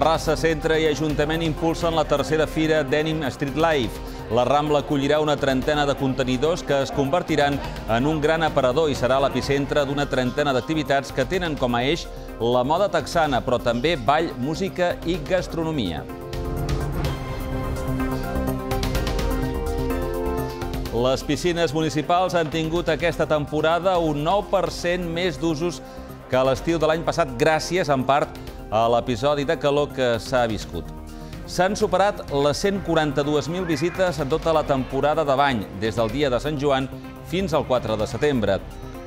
Terrassa Centre i Ajuntament impulsen la tercera fira Denim Street Life. La Rambla acollirà una trentena de contenidors que es convertiran en un gran aparador i serà l'epicentre d'una trentena d'activitats que tenen com a eix la moda texana, però també ball, música i gastronomia. Les piscines municipals han tingut aquesta temporada un 9% més d'usos que a l'estiu de l'any passat gràcies, en part, a l'episodi de calor que s'ha viscut. S'han superat les 142.000 visites en tota la temporada de bany, des del dia de Sant Joan fins al 4 de setembre.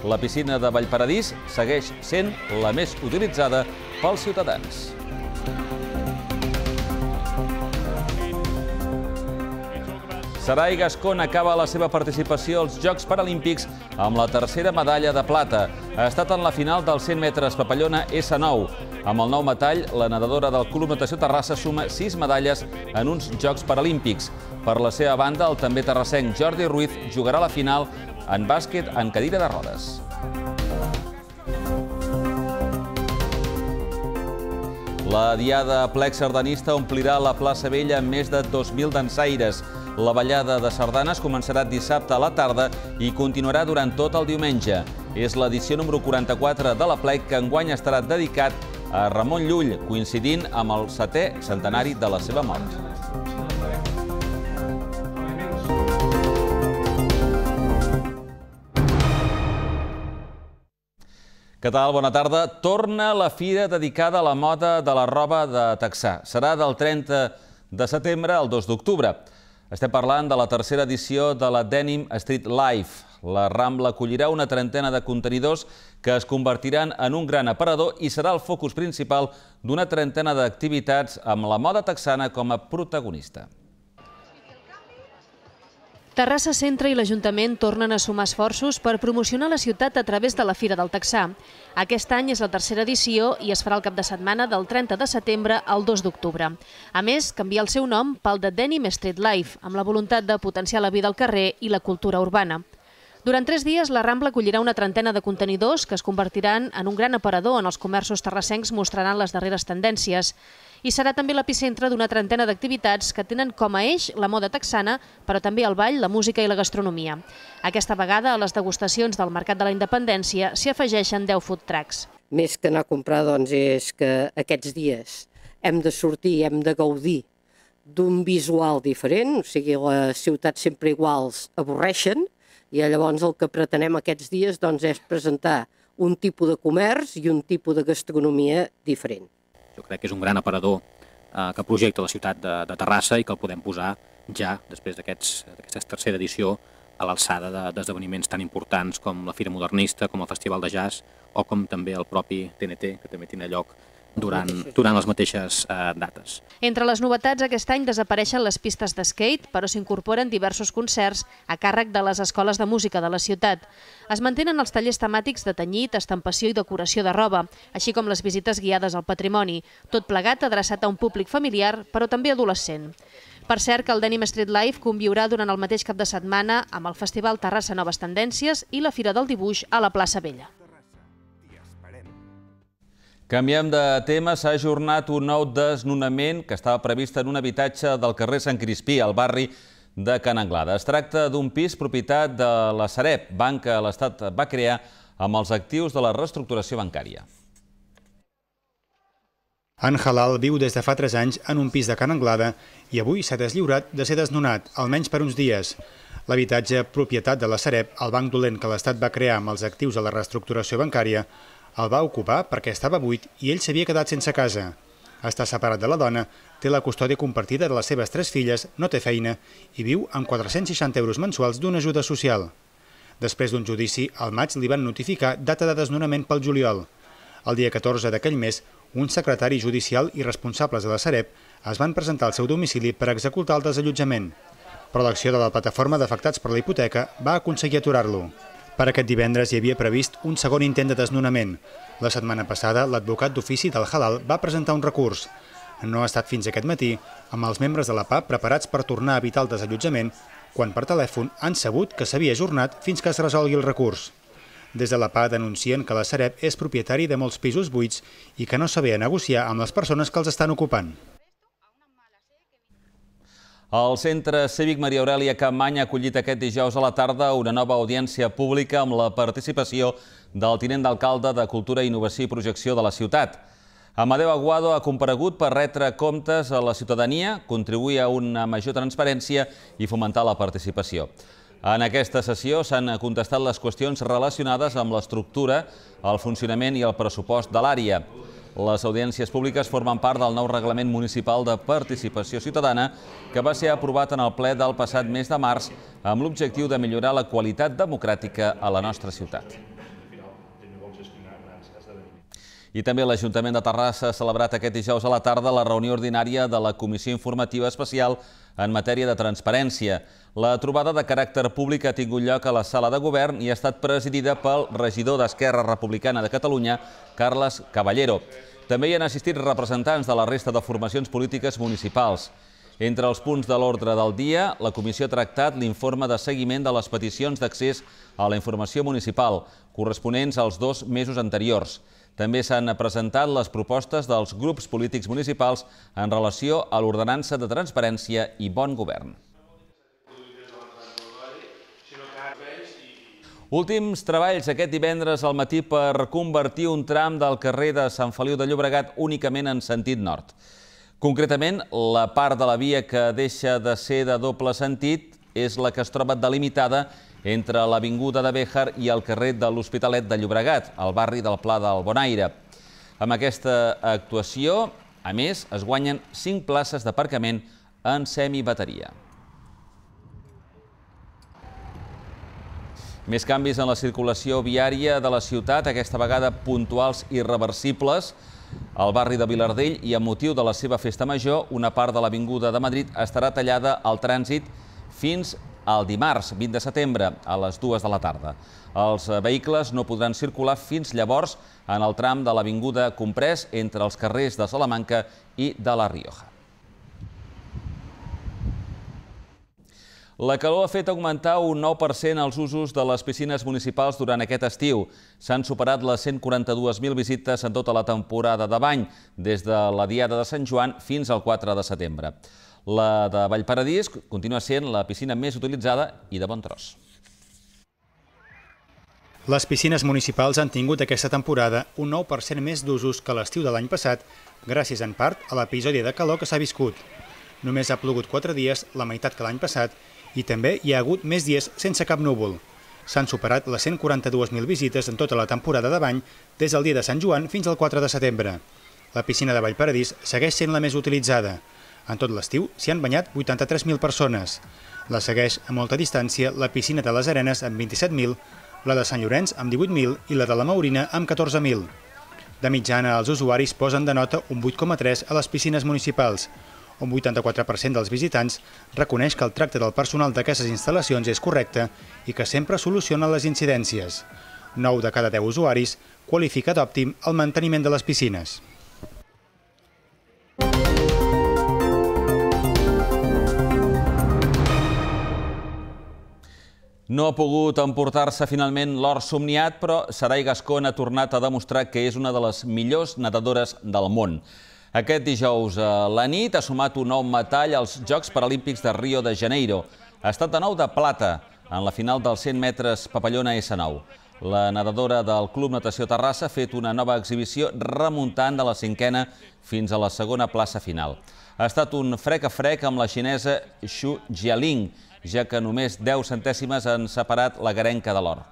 La piscina de Vallparadís segueix sent la més utilitzada pels ciutadans. Sarai Gascon acaba la seva participació als Jocs Paralímpics amb la tercera medalla de plata. Ha estat en la final dels 100 metres papallona S9. Amb el nou metall, la nedadora del Club Natació Terrassa suma 6 medalles en uns Jocs Paralímpics. Per la seva banda, el també terrassenc Jordi Ruiz jugarà la final en bàsquet en cadira de rodes. La Diada Plec Sardanista omplirà la plaça Vella amb més de 2.000 dansaires. La ballada de sardanes començarà dissabte a la tarda i continuarà durant tot el diumenge. És l'edició número 44 de la Plec que enguany estarà dedicat a Ramon Llull, coincidint amb el setè centenari de la seva mort. Què tal? Bona tarda. Torna la fira dedicada a la moda de la roba de Texà. Serà del 30 de setembre al 2 d'octubre. Estem parlant de la tercera edició de la Denim Street Life. La Rambla acollirà una trentena de contenidors que es convertiran en un gran aparador i serà el focus principal d'una trentena d'activitats amb la moda texana com a protagonista. Terrassa Centre i l'Ajuntament tornen a sumar esforços per promocionar la ciutat a través de la Fira del Texà. Aquest any és la tercera edició i es farà el cap de setmana del 30 de setembre al 2 d'octubre. A més, canvia el seu nom pel de Denim Street Life, amb la voluntat de potenciar la vida al carrer i la cultura urbana. Durant tres dies, la Rambla acollirà una trentena de contenidors que es convertiran en un gran aparador on els comerços terrassencs mostraran les darreres tendències i serà també l'epicentre d'una trentena d'activitats que tenen com a eix la moda texana, però també el ball, la música i la gastronomia. Aquesta vegada, a les degustacions del Mercat de la Independència s'hi afegeixen 10 food trucks. Més que anar a comprar, doncs, és que aquests dies hem de sortir, hem de gaudir d'un visual diferent, o sigui, les ciutats sempre iguals avorreixen, i llavors el que pretenem aquests dies doncs, és presentar un tipus de comerç i un tipus de gastronomia diferent. Jo crec que és un gran aparador eh, que projecta la ciutat de, de Terrassa i que el podem posar ja, després d'aquesta tercera edició, a l'alçada d'esdeveniments tan importants com la Fira Modernista, com el Festival de Jazz o com també el propi TNT, que també tindrà lloc durant, durant les mateixes eh, dates. Entre les novetats, aquest any desapareixen les pistes de skate, però s'incorporen diversos concerts a càrrec de les escoles de música de la ciutat. Es mantenen els tallers temàtics de tenyit, estampació i decoració de roba, així com les visites guiades al patrimoni, tot plegat adreçat a un públic familiar, però també adolescent. Per cert que el Denim Street Life conviurà durant el mateix cap de setmana amb el Festival Terrassa Noves Tendències i la Fira del Dibuix a la plaça Vella. Canviem de tema, s'ha ajornat un nou desnonament que estava previst en un habitatge del carrer Sant Crispí, al barri de Can Anglada. Es tracta d'un pis propietat de la Sareb, banc que l'Estat va crear amb els actius de la reestructuració bancària. En Halal viu des de fa 3 anys en un pis de Can Anglada i avui s'ha deslliurat de ser desnonat, almenys per uns dies. L'habitatge propietat de la Sareb, el banc dolent que l'Estat va crear amb els actius de la reestructuració bancària, el va ocupar perquè estava buit i ell s'havia quedat sense casa. Està separat de la dona, té la custòdia compartida de les seves tres filles, no té feina i viu amb 460 euros mensuals d'una ajuda social. Després d'un judici, al maig li van notificar data de desnonament pel juliol. El dia 14 d'aquell mes, un secretari judicial i responsables de la Sareb es van presentar al seu domicili per executar el desallotjament, però l'acció de la plataforma d'afectats per la hipoteca va aconseguir aturar-lo. Per aquest divendres hi havia previst un segon intent de desnonament. La setmana passada, l'advocat d'ofici del Halal va presentar un recurs. No ha estat fins aquest matí, amb els membres de la PAP preparats per tornar a evitar el desallotjament, quan per telèfon han sabut que s'havia ajornat fins que es resolgui el recurs. Des de la PA denuncien que la Sareb és propietari de molts pisos buits i que no sabia negociar amb les persones que els estan ocupant. El Centre Cívic Maria Aurelia Campany ha acollit aquest dijous a la tarda una nova audiència pública amb la participació del tinent d'alcalde de Cultura, Innovació i Projecció de la ciutat. Amadeu Aguado ha comparegut per retre comptes a la ciutadania, contribuir a una major transparència i fomentar la participació. En aquesta sessió s'han contestat les qüestions relacionades amb l'estructura, el funcionament i el pressupost de l'àrea. Les audiències públiques formen part del nou Reglament Municipal de Participació Ciutadana que va ser aprovat en el ple del passat mes de març amb l'objectiu de millorar la qualitat democràtica a la nostra ciutat. I també l'Ajuntament de Terrassa ha celebrat aquest dijous a la tarda la reunió ordinària de la Comissió Informativa Especial en matèria de transparència. La trobada de caràcter públic ha tingut lloc a la sala de govern i ha estat presidida pel regidor d'Esquerra Republicana de Catalunya, Carles Caballero. També hi han assistit representants de la resta de formacions polítiques municipals. Entre els punts de l'ordre del dia, la comissió ha tractat l'informe de seguiment de les peticions d'accés a la informació municipal, corresponents als dos mesos anteriors. També s'han presentat les propostes dels grups polítics municipals en relació a l'ordenança de transparència i bon govern. Últims treballs aquest divendres al matí per convertir un tram del carrer de Sant Feliu de Llobregat únicament en sentit nord. Concretament, la part de la via que deixa de ser de doble sentit és la que es troba delimitada entre l'Avinguda de Béjar i el carrer de l'Hospitalet de Llobregat, al barri del Pla del Bonaire. Amb aquesta actuació, a més, es guanyen 5 places d'aparcament en semibateria. Més canvis en la circulació viària de la ciutat, aquesta vegada puntuals i reversibles. Al barri de Vilardell i amb motiu de la seva festa major, una part de l'Avinguda de Madrid estarà tallada al trànsit fins el dimarts 20 de setembre a les 2 de la tarda. Els vehicles no podran circular fins llavors en el tram de l'Avinguda Comprès entre els carrers de Salamanca i de la Rioja. La calor ha fet augmentar un 9% els usos de les piscines municipals durant aquest estiu. S'han superat les 142.000 visites en tota la temporada de bany, des de la Diada de Sant Joan fins al 4 de setembre. La de Vallparadís continua sent la piscina més utilitzada i de bon tros. Les piscines municipals han tingut aquesta temporada un 9% més d'usos que l'estiu de l'any passat, gràcies en part a l'episodi de calor que s'ha viscut. Només ha plogut 4 dies, la meitat que l'any passat, i també hi ha hagut més dies sense cap núvol. S'han superat les 142.000 visites en tota la temporada de bany des del dia de Sant Joan fins al 4 de setembre. La piscina de Vallparadís segueix sent la més utilitzada, en tot l'estiu s'hi han banyat 83.000 persones. La segueix a molta distància la piscina de les Arenes amb 27.000, la de Sant Llorenç amb 18.000 i la de la Maurina amb 14.000. De mitjana, els usuaris posen de nota un 8,3 a les piscines municipals. Un 84% dels visitants reconeix que el tracte del personal d'aquestes instal·lacions és correcte i que sempre soluciona les incidències. 9 de cada 10 usuaris qualifica d'òptim el manteniment de les piscines. No ha pogut emportar-se finalment l'or somniat, però Sarai Gascon ha tornat a demostrar que és una de les millors nedadores del món. Aquest dijous a la nit ha sumat un nou metall als Jocs Paralímpics de Rio de Janeiro. Ha estat de nou de plata en la final dels 100 metres papallona S9. La nedadora del Club Natació Terrassa ha fet una nova exhibició remuntant de la cinquena fins a la segona plaça final. Ha estat un frec a frec amb la xinesa Xu Jialing, ja que només 10 centèsimes han separat la garenca de l'or.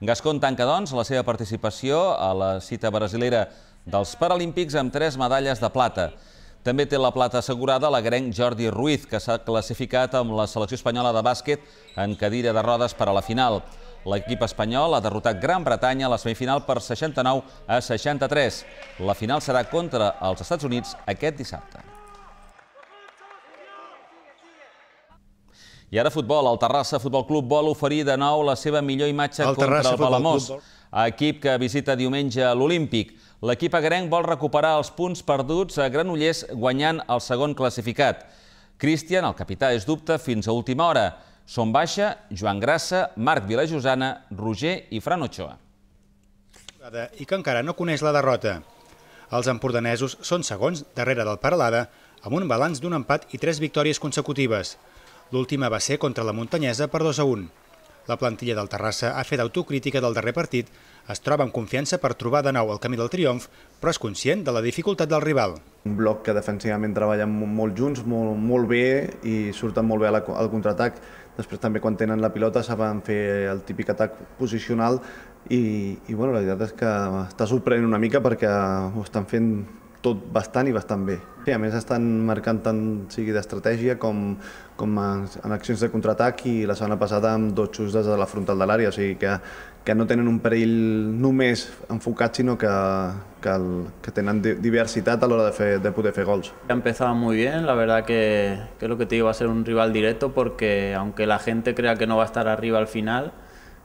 Gascon tanca, doncs, la seva participació a la cita brasilera dels Paralímpics amb tres medalles de plata. També té la plata assegurada la garenc Jordi Ruiz, que s'ha classificat amb la selecció espanyola de bàsquet en cadira de rodes per a la final. L'equip espanyol ha derrotat Gran Bretanya a la semifinal per 69 a 63. La final serà contra els Estats Units aquest dissabte. I ara futbol. El Terrassa Futbol Club vol oferir de nou la seva millor imatge el contra el Palamós, equip que visita diumenge l'Olímpic. L'equip agrenc vol recuperar els punts perduts a Granollers guanyant el segon classificat. Cristian, el capità, és dubte fins a última hora. Són baixa Joan Grassa, Marc Vilajosana, Roger i Fran Ochoa. I que encara no coneix la derrota. Els empordanesos són segons darrere del Paralada amb un balanç d'un empat i tres victòries consecutives. L'última va ser contra la Muntanyesa per 2 a 1. La plantilla del Terrassa ha fet autocrítica del darrer partit, es troba amb confiança per trobar de nou el camí del triomf, però és conscient de la dificultat del rival. Un bloc que defensivament treballa molt junts, molt, molt bé i surten molt bé al contraatac. Després també quan tenen la pilota saben fer el típic atac posicional i, i bueno, la veritat és que està sorprenent una mica perquè ho estan fent tot bastant i bastant bé. I a més estan marcant tant sigui d'estratègia com, com en accions de contraatac i la setmana passada amb dos xuts des de la frontal de l'àrea, o sigui que, que no tenen un perill només enfocat, sinó que, que, el, que tenen diversitat a l'hora de, fer, de poder fer gols. Ha empezado muy bien, la verdad que, que lo que te digo va a ser un rival directo porque aunque la gente crea que no va a estar arriba al final,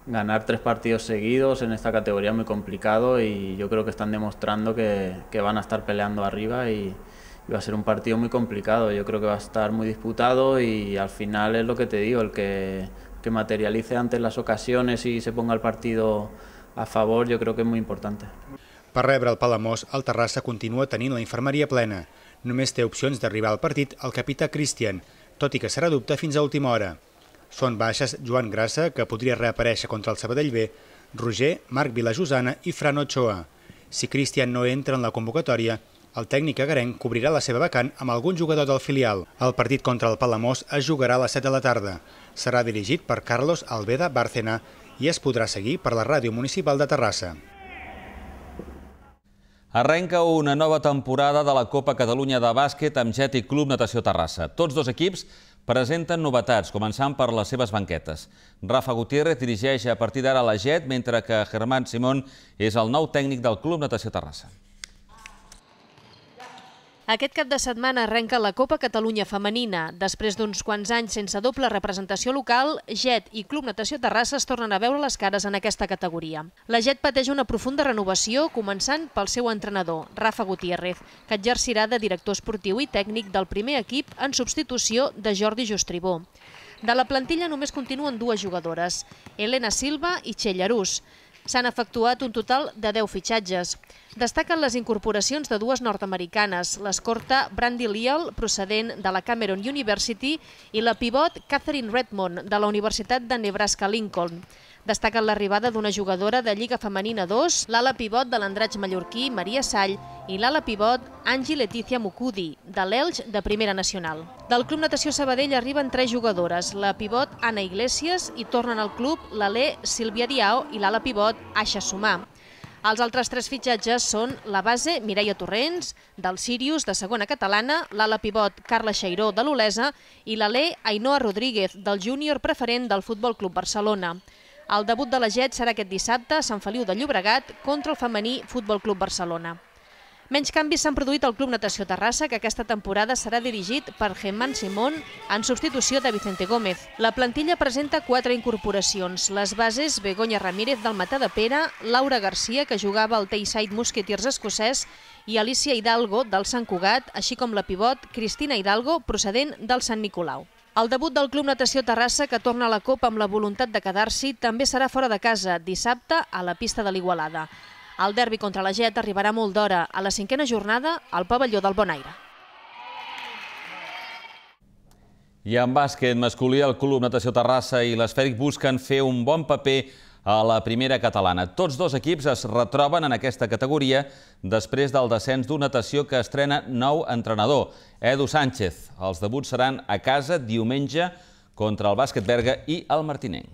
ganar tres partidos seguidos en esta categoría es muy complicado y yo creo que están demostrando que, que van a estar peleando arriba y, y, va a ser un partido muy complicado. Yo creo que va a estar muy disputado y al final es lo que te digo, el que, que materialice antes las ocasiones y se ponga el partido a favor, yo creo que és molt important. Per rebre el Palamós, el Terrassa continua tenint la infermeria plena. Només té opcions d'arribar al partit el capità Cristian, tot i que serà dubte fins a última hora. Són baixes Joan Grassa, que podria reaparèixer contra el Sabadell B, Roger, Marc Vilajosana i Fran Ochoa. Si Cristian no entra en la convocatòria, el tècnic agarenc cobrirà la seva vacant amb algun jugador del filial. El partit contra el Palamós es jugarà a les 7 de la tarda. Serà dirigit per Carlos Albeda Bárcena i es podrà seguir per la ràdio municipal de Terrassa. Arrenca una nova temporada de la Copa Catalunya de bàsquet amb i Club Natació Terrassa. Tots dos equips presenten novetats, començant per les seves banquetes. Rafa Gutiérrez dirigeix a partir d'ara la JET, mentre que Germán Simón és el nou tècnic del Club Natació Terrassa. Aquest cap de setmana arrenca la Copa Catalunya Femenina. Després d'uns quants anys sense doble representació local, JET i Club Natació Terrassa es tornen a veure les cares en aquesta categoria. La JET pateix una profunda renovació, començant pel seu entrenador, Rafa Gutiérrez, que exercirà de director esportiu i tècnic del primer equip en substitució de Jordi Justribó. De la plantilla només continuen dues jugadores, Elena Silva i Txell Arús. S'han efectuat un total de 10 fitxatges. Destaquen les incorporacions de dues nord-americanes, l'escorta Brandy Leal, procedent de la Cameron University, i la pivot Catherine Redmond, de la Universitat de Nebraska-Lincoln. Destaquen l'arribada d'una jugadora de Lliga Femenina 2, l'ala pivot de l'Andratx mallorquí, Maria Sall, i l'ala pivot Angie Leticia Mucudi, de l'Elx de Primera Nacional. Del Club Natació Sabadell arriben tres jugadores, la pivot Anna Iglesias i tornen al club l'alè Sílvia Diao i l'ala pivot Aixa Sumà. Els altres tres fitxatges són la base Mireia Torrents, del Sirius, de segona catalana, l'ala pivot Carla Xeiró, de l'Olesa, i l'alè Ainhoa Rodríguez, del júnior preferent del Futbol Club Barcelona. El debut de la GET serà aquest dissabte a Sant Feliu de Llobregat contra el femení Futbol Club Barcelona. Menys canvis s'han produït al Club Natació Terrassa, que aquesta temporada serà dirigit per Gemman Simón en substitució de Vicente Gómez. La plantilla presenta quatre incorporacions. Les bases Begoña Ramírez del Matà de Pere, Laura Garcia, que jugava al Tayside Mosquetiers escocès, i Alicia Hidalgo del Sant Cugat, així com la pivot Cristina Hidalgo, procedent del Sant Nicolau. El debut del Club Natació Terrassa, que torna a la Copa amb la voluntat de quedar-s'hi, també serà fora de casa, dissabte, a la pista de l'Igualada. El derbi contra la Jet arribarà molt d'hora, a la cinquena jornada, al pavelló del Bonaire. I en bàsquet masculí, el Club Natació Terrassa i l'Esfèric busquen fer un bon paper a la primera catalana. Tots dos equips es retroben en aquesta categoria després del descens d'un natació que estrena nou entrenador, Edu Sánchez. Els debuts seran a casa diumenge contra el bàsquet Berga i el Martinenc.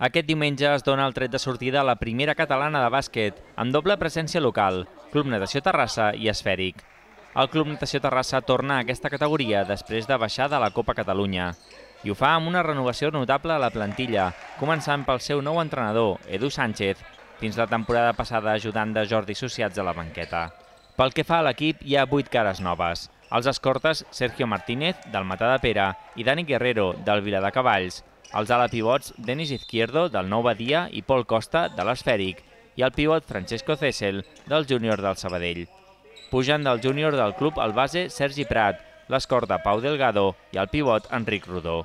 Aquest diumenge es dona el tret de sortida a la primera catalana de bàsquet, amb doble presència local, Club Natació Terrassa i Esfèric. El Club Natació Terrassa torna a aquesta categoria després de baixar de la Copa Catalunya i ho fa amb una renovació notable a la plantilla, començant pel seu nou entrenador, Edu Sánchez, fins la temporada passada ajudant de Jordi Sociats a la banqueta. Pel que fa a l'equip, hi ha vuit cares noves. Els escortes Sergio Martínez, del Matà de Pere, i Dani Guerrero, del Vila de Cavalls. Els ala pivots Denis Izquierdo, del Nou Badia, i Pol Costa, de l'Esfèric. I el pivot Francesco Cessel, del júnior del Sabadell. Pujan del júnior del club el base Sergi Prat, l'escorta Pau Delgado i el pivot Enric Rodó.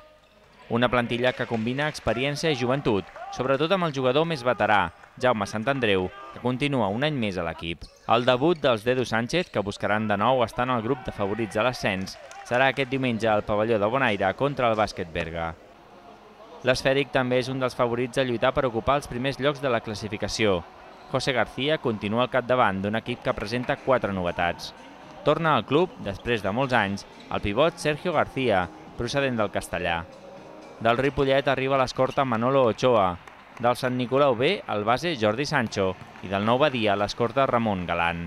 Una plantilla que combina experiència i joventut, sobretot amb el jugador més veterà, Jaume Santandreu, que continua un any més a l'equip. El debut dels Dedu Sánchez, que buscaran de nou estar en el grup de favorits a l'ascens, serà aquest diumenge al pavelló de Bonaire contra el bàsquet Berga. L'esfèric també és un dels favorits a lluitar per ocupar els primers llocs de la classificació. José García continua al capdavant d'un equip que presenta quatre novetats. Torna al club, després de molts anys, el pivot Sergio García, procedent del castellà. Del Ripollet arriba l'escorta Manolo Ochoa, del Sant Nicolau B el base Jordi Sancho i del Nou Badia l'escorta Ramon Galant.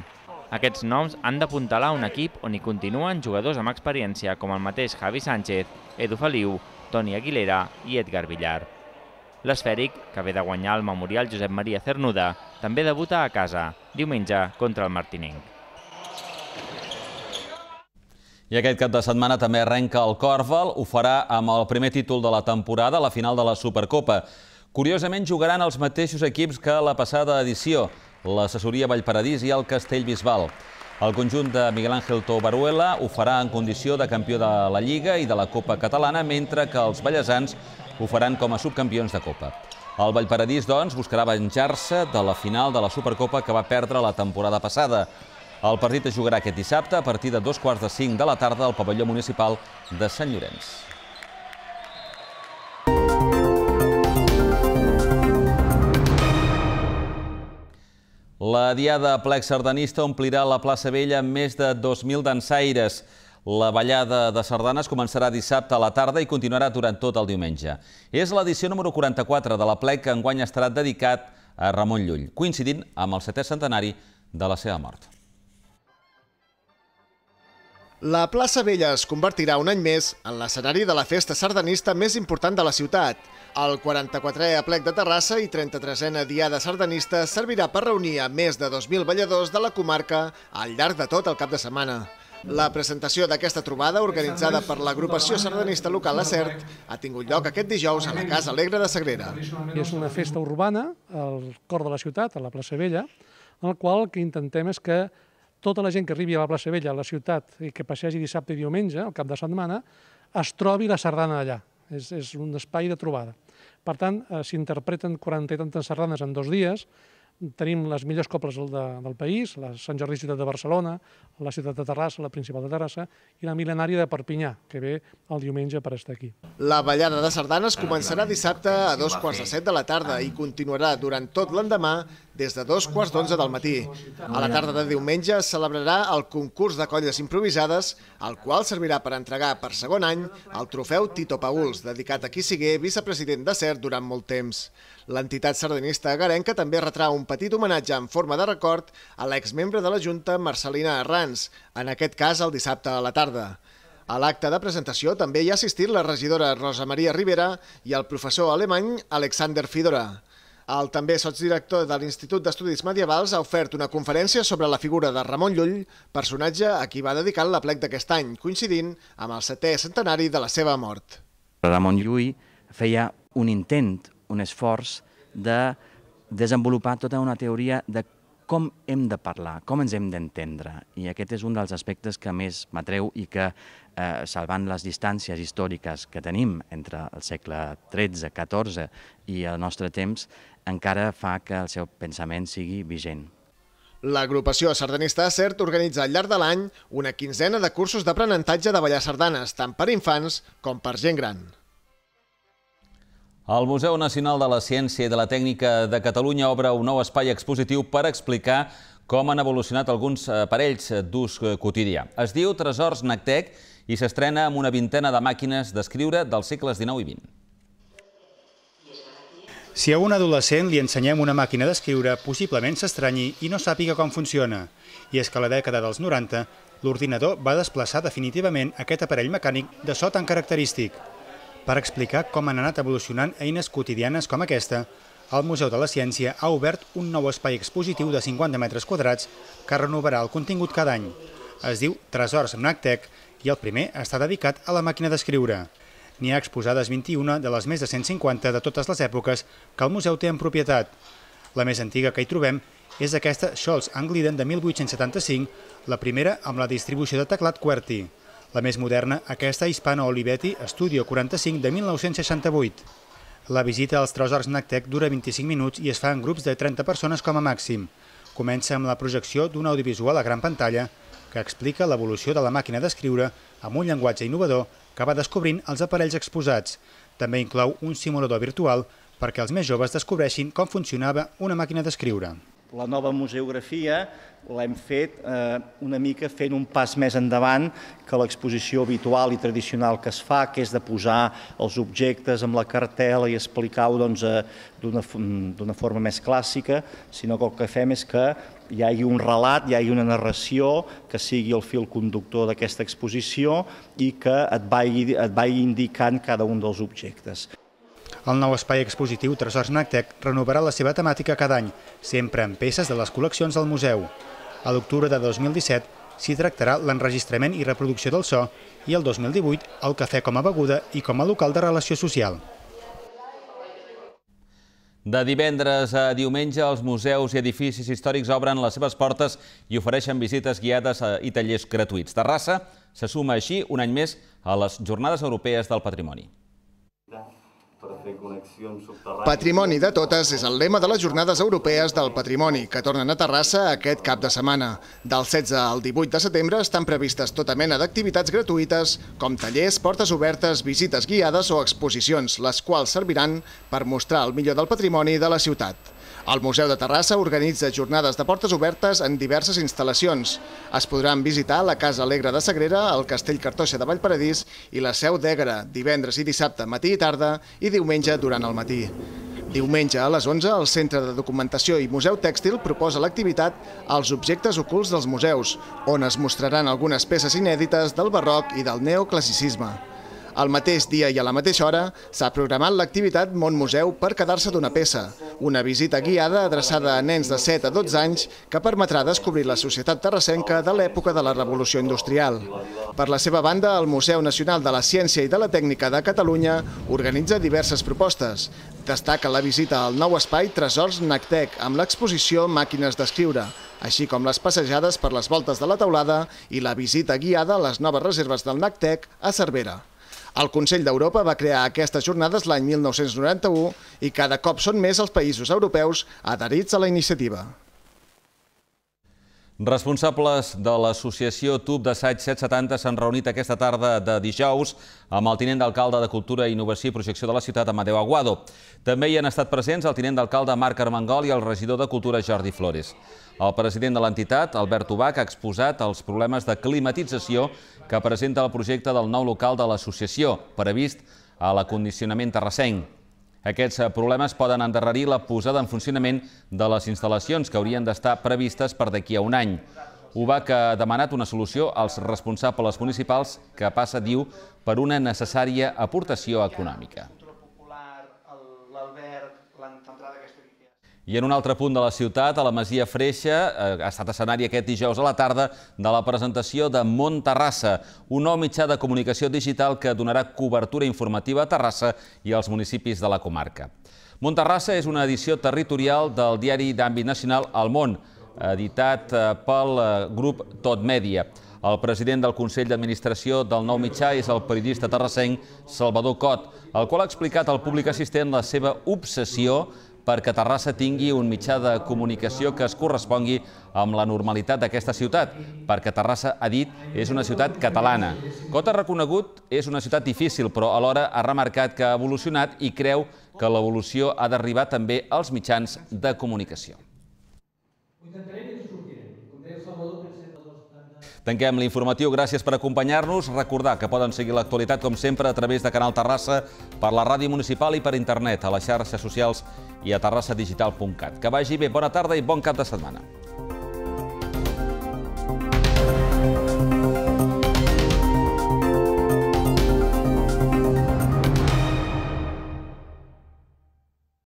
Aquests noms han d'apuntalar un equip on hi continuen jugadors amb experiència com el mateix Javi Sánchez, Edu Feliu, Toni Aguilera i Edgar Villar. L'esfèric, que ve de guanyar el Memorial Josep Maria Cernuda, també debuta a casa, diumenge contra el Martinenc. I aquest cap de setmana també arrenca el Corval, ho farà amb el primer títol de la temporada, la final de la Supercopa. Curiosament jugaran els mateixos equips que la passada edició, l'assessoria Vallparadís i el Castellbisbal. El conjunt de Miguel Ángel Tobaruela ho farà en condició de campió de la Lliga i de la Copa Catalana, mentre que els ballesans ho faran com a subcampions de Copa. El Vallparadís, doncs, buscarà venjar-se de la final de la Supercopa que va perdre la temporada passada. El partit es jugarà aquest dissabte a partir de dos quarts de cinc de la tarda al pavelló municipal de Sant Llorenç. La Diada Plec Sardanista omplirà la plaça Vella amb més de 2.000 dansaires. La ballada de sardanes començarà dissabte a la tarda i continuarà durant tot el diumenge. És l'edició número 44 de la plec que enguany estarà dedicat a Ramon Llull, coincidint amb el setè centenari de la seva mort. La plaça Vella es convertirà un any més en l'escenari de la festa sardanista més important de la ciutat. El 44è aplec de Terrassa i 33è diada sardanista servirà per reunir a més de 2.000 balladors de la comarca al llarg de tot el cap de setmana. La presentació d'aquesta trobada, organitzada per l'agrupació sardanista local La Cert, ha tingut lloc aquest dijous a la Casa Alegre de Sagrera. És una festa urbana al cor de la ciutat, a la plaça Vella, en el qual que intentem és que tota la gent que arribi a la plaça Vella, a la ciutat, i que passegi dissabte i diumenge, al cap de setmana, es trobi la sardana allà. És, és un espai de trobada. Per tant, eh, s'interpreten 40 i tantes sardanes en dos dies, tenim les millors cobles del, de, del país, la Sant Jordi Ciutat de Barcelona, la ciutat de Terrassa, la principal de Terrassa, i la mil·lenària de Perpinyà, que ve el diumenge per estar aquí. La ballada de sardanes començarà dissabte a dos quarts de set de la tarda i continuarà durant tot l'endemà des de dos quarts d'onze del matí. A la tarda de diumenge es celebrarà el concurs de colles improvisades, el qual servirà per entregar per segon any el trofeu Tito Pauls, dedicat a qui sigué vicepresident de CERT durant molt temps. L'entitat sardanista agarenca també retrà un petit homenatge en forma de record a l'exmembre de la Junta Marcelina Arrans, en aquest cas el dissabte a la tarda. A l'acte de presentació també hi ha assistit la regidora Rosa Maria Rivera i el professor alemany Alexander Fidora. El també sotsdirector de l'Institut d'Estudis Medievals ha ofert una conferència sobre la figura de Ramon Llull, personatge a qui va dedicar l'aplec d'aquest any, coincidint amb el setè centenari de la seva mort. Ramon Llull feia un intent, un esforç de desenvolupar tota una teoria de com hem de parlar, com ens hem d'entendre. I aquest és un dels aspectes que més m'atreu i que, eh, salvant les distàncies històriques que tenim entre el segle XIII, XIV i el nostre temps, encara fa que el seu pensament sigui vigent. L'agrupació sardanista CERT organitza al llarg de l'any una quinzena de cursos d'aprenentatge de ballar sardanes, tant per infants com per gent gran. El Museu Nacional de la Ciència i de la Tècnica de Catalunya obre un nou espai expositiu per explicar com han evolucionat alguns aparells d'ús quotidià. Es diu Tresors Nactec i s'estrena amb una vintena de màquines d'escriure dels segles XIX i XX. Si a un adolescent li ensenyem una màquina d'escriure, possiblement s'estranyi i no sàpiga com funciona. I és que a la dècada dels 90, l'ordinador va desplaçar definitivament aquest aparell mecànic de so tan característic. Per explicar com han anat evolucionant eines quotidianes com aquesta, el Museu de la Ciència ha obert un nou espai expositiu de 50 metres quadrats que renovarà el contingut cada any. Es diu Tresors Mnactec i el primer està dedicat a la màquina d'escriure. N'hi ha exposades 21 de les més de 150 de totes les èpoques que el museu té en propietat. La més antiga que hi trobem és aquesta Scholz Angliden de 1875, la primera amb la distribució de teclat QWERTY. La més moderna, aquesta Hispano Olivetti Studio 45 de 1968. La visita als tresors Nactec dura 25 minuts i es fa en grups de 30 persones com a màxim. Comença amb la projecció d'un audiovisual a gran pantalla que explica l'evolució de la màquina d'escriure amb un llenguatge innovador que va descobrint els aparells exposats. També inclou un simulador virtual perquè els més joves descobreixin com funcionava una màquina d'escriure. La nova museografia l'hem fet eh, una mica fent un pas més endavant que l'exposició habitual i tradicional que es fa, que és de posar els objectes amb la cartela i explicar-ho doncs, eh, d'una forma més clàssica, sinó que el que fem és que hi hagi un relat, hi hagi una narració que sigui el fil conductor d'aquesta exposició i que et et vagi indicant cada un dels objectes. El nou espai expositiu Tresors Nactec renovarà la seva temàtica cada any, sempre amb peces de les col·leccions del museu. A l'octubre de 2017 s'hi tractarà l'enregistrament i reproducció del so i el 2018 el cafè com a beguda i com a local de relació social. De divendres a diumenge, els museus i edificis històrics obren les seves portes i ofereixen visites guiades i tallers gratuïts. Terrassa se suma així un any més a les Jornades Europees del Patrimoni connexions subterrànies. Patrimoni de totes és el lema de les Jornades Europees del Patrimoni, que tornen a Terrassa aquest cap de setmana. Del 16 al 18 de setembre estan previstes tota mena d'activitats gratuïtes, com tallers, portes obertes, visites guiades o exposicions, les quals serviran per mostrar el millor del patrimoni de la ciutat. El Museu de Terrassa organitza jornades de portes obertes en diverses instal·lacions. Es podran visitar la Casa Alegre de Sagrera, el Castell Cartoixa de Vallparadís i la Seu d'Egre, divendres i dissabte matí i tarda i diumenge durant el matí. Diumenge a les 11, el Centre de Documentació i Museu Tèxtil proposa l'activitat Els objectes ocults dels museus, on es mostraran algunes peces inèdites del barroc i del neoclassicisme. Al mateix dia i a la mateixa hora s'ha programat l'activitat Mont Museu per quedar-se d'una peça, una visita guiada adreçada a nens de 7 a 12 anys que permetrà descobrir la societat terrassenca de l'època de la Revolució Industrial. Per la seva banda, el Museu Nacional de la Ciència i de la Tècnica de Catalunya organitza diverses propostes. Destaca la visita al nou espai Tresors Nactec amb l'exposició Màquines d'escriure, així com les passejades per les voltes de la taulada i la visita guiada a les noves reserves del Nactec a Cervera. El Consell d'Europa va crear aquestes jornades l'any 1991 i cada cop són més els països europeus adherits a la iniciativa. Responsables de l'associació TUB d'Assaig 770 s'han reunit aquesta tarda de dijous amb el tinent d'alcalde de Cultura, Innovació i Projecció de la ciutat, Amadeu Aguado. També hi han estat presents el tinent d'alcalde Marc Armengol i el regidor de Cultura, Jordi Flores. El president de l'entitat, Albert Ubach, ha exposat els problemes de climatització que presenta el projecte del nou local de l'associació, previst a l'acondicionament terrassenc. Aquests eh, problemes poden endarrerir la posada en funcionament de les instal·lacions que haurien d'estar previstes per d'aquí a un any. UBAC ha demanat una solució als responsables municipals que passa, diu, per una necessària aportació econòmica. I en un altre punt de la ciutat, a la Masia Freixa, eh, ha estat escenari aquest dijous a la tarda de la presentació de Mont Terrassa, un nou mitjà de comunicació digital que donarà cobertura informativa a Terrassa i als municipis de la comarca. Mont Terrassa és una edició territorial del diari d'àmbit nacional El Món, editat eh, pel eh, grup Tot Mèdia. El president del Consell d'Administració del nou mitjà és el periodista terrassenc Salvador Cot, el qual ha explicat al públic assistent la seva obsessió perquè Terrassa tingui un mitjà de comunicació que es correspongui amb la normalitat d'aquesta ciutat, perquè Terrassa, ha dit, és una ciutat catalana. Cot ha reconegut és una ciutat difícil, però alhora ha remarcat que ha evolucionat i creu que l'evolució ha d'arribar també als mitjans de comunicació. I Tanquem l'informatiu. Gràcies per acompanyar-nos. Recordar que poden seguir l'actualitat, com sempre, a través de Canal Terrassa, per la ràdio municipal i per internet, a les xarxes socials i a terrassadigital.cat. Que vagi bé, bona tarda i bon cap de setmana.